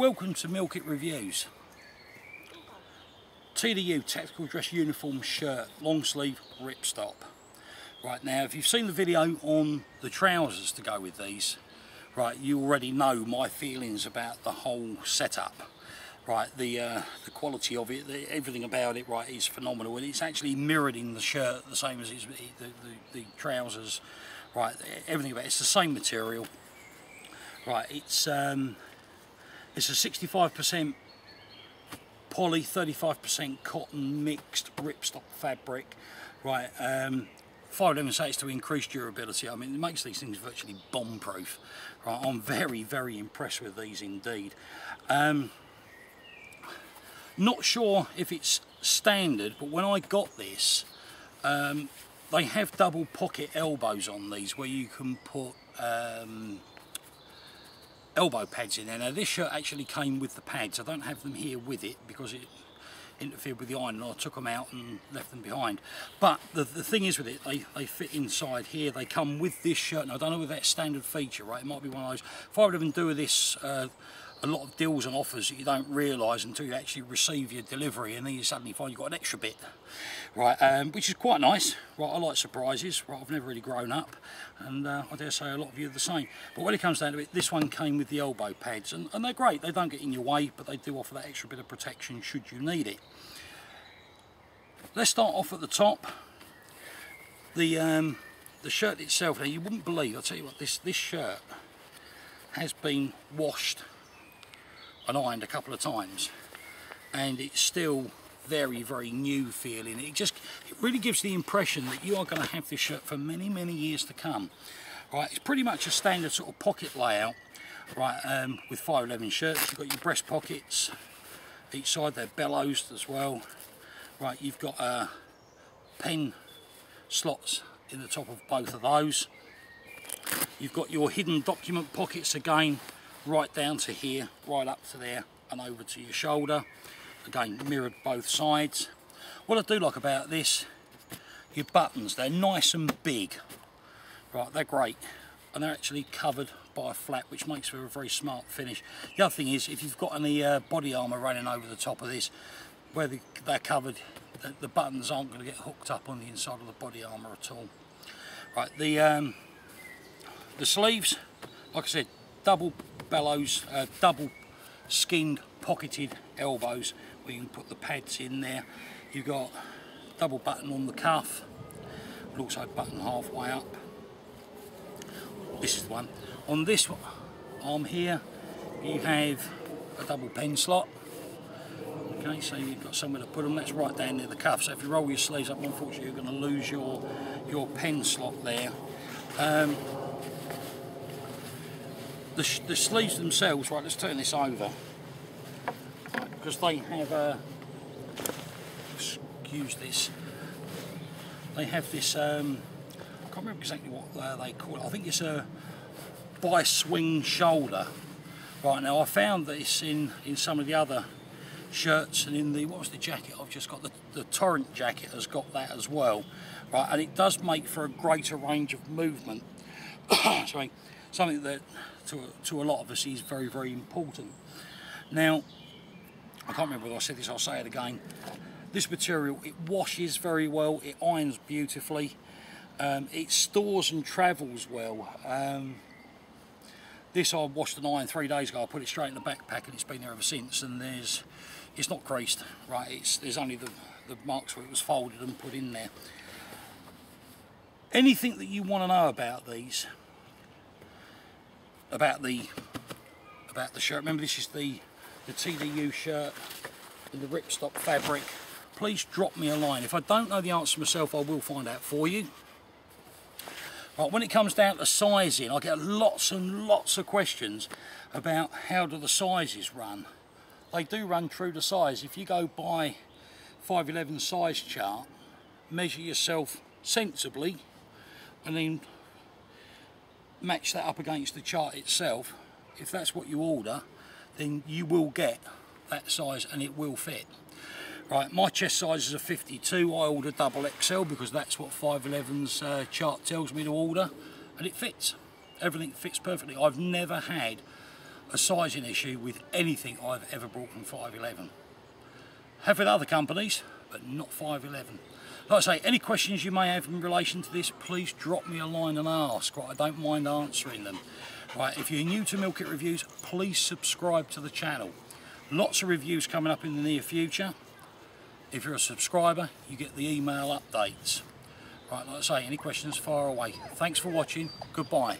Welcome to MilKit Reviews. TDU, Tactical Dress Uniform Shirt, long sleeve, ripstop. Right now, if you've seen the video on the trousers to go with these, right, you already know my feelings about the whole setup. Right, the uh, the quality of it, the, everything about it, right, is phenomenal, and it's actually mirrored in the shirt the same as the, the, the, the trousers. Right, everything about it, it's the same material. Right, it's um, it's a 65% poly, 35% cotton mixed ripstop fabric. Right, um, 511 say it's to increase durability. I mean, it makes these things virtually bomb-proof. Right, I'm very, very impressed with these indeed. Um, not sure if it's standard, but when I got this, um, they have double pocket elbows on these where you can put um, elbow pads in there. Now this shirt actually came with the pads. I don't have them here with it because it interfered with the iron and I took them out and left them behind. But the, the thing is with it, they, they fit inside here. They come with this shirt and I don't know if that's standard feature, right? It might be one of those. If I would even do this uh, a lot of deals and offers that you don't realise until you actually receive your delivery and then you suddenly find you've got an extra bit. Right um, which is quite nice. Right I like surprises. Right I've never really grown up and uh, I dare say a lot of you are the same. But when it comes down to it this one came with the elbow pads and, and they're great. They don't get in your way but they do offer that extra bit of protection should you need it. Let's start off at the top. The um, the shirt itself now you wouldn't believe I'll tell you what this this shirt has been washed and ironed a couple of times and it's still very very new feeling. It just it really gives the impression that you are going to have this shirt for many many years to come right? It's pretty much a standard sort of pocket layout right um, with 511 shirts. You've got your breast pockets each side they're bellows as well right? You've got uh, pen slots in the top of both of those. You've got your hidden document pockets again right down to here, right up to there and over to your shoulder. Again, mirrored both sides. What I do like about this, your buttons, they're nice and big. Right, they're great. And they're actually covered by a flap, which makes for a very smart finish. The other thing is, if you've got any uh, body armour running over the top of this, where they're covered, the, the buttons aren't going to get hooked up on the inside of the body armour at all. Right, the um, the sleeves, like I said, double bellows, uh, double skinned pocketed elbows where you can put the pads in there. You've got double button on the cuff, but also button halfway up. This is the one. On this arm here, you have a double pen slot. Okay, so you've got somewhere to put them. That's right down near the cuff. So if you roll your sleeves up, unfortunately, you're going to lose your your pen slot there. Um, the, the sleeves themselves, right, let's turn this over. Because they have a, excuse this, they have this, um, I can't remember exactly what uh, they call it, I think it's a bi-swing shoulder. Right, now I found this in, in some of the other shirts and in the, what was the jacket I've just got, the, the Torrent jacket has got that as well. Right, and it does make for a greater range of movement. Sorry, something that to, to a lot of us is very, very important. Now, I can't remember whether I said this, I'll say it again. This material, it washes very well, it irons beautifully, um, it stores and travels well. Um, this I washed and ironed three days ago, I put it straight in the backpack and it's been there ever since and there's, it's not creased, right, it's, there's only the, the marks where it was folded and put in there. Anything that you want to know about these, about the about the shirt. Remember this is the, the TDU shirt in the ripstop fabric. Please drop me a line. If I don't know the answer myself, I will find out for you. Right, when it comes down to sizing, I get lots and lots of questions about how do the sizes run. They do run true to size. If you go by 511 size chart, measure yourself sensibly, and then match that up against the chart itself, if that's what you order, then you will get that size and it will fit. Right, my chest size is a 52, I order double XL because that's what 511's uh, chart tells me to order and it fits. Everything fits perfectly. I've never had a sizing issue with anything I've ever brought from 511. Have with other companies, but not 511. Like I say, any questions you may have in relation to this, please drop me a line and ask. Right, I don't mind answering them. Right, if you're new to MilKit Reviews, please subscribe to the channel. Lots of reviews coming up in the near future. If you're a subscriber, you get the email updates. Right, like I say, any questions, fire away. Thanks for watching. Goodbye.